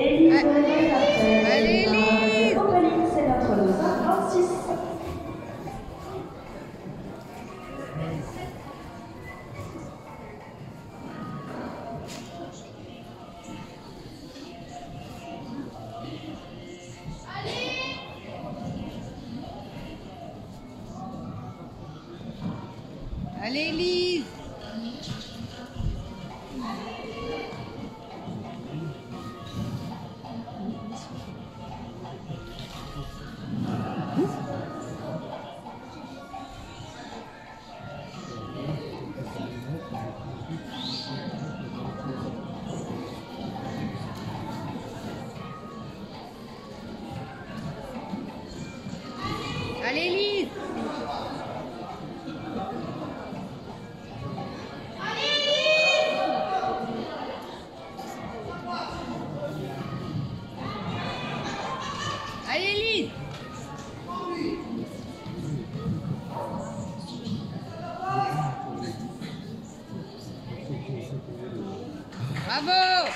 Allez, dans la Élise. Opaline, c'est notre le 26. Allez, Bravo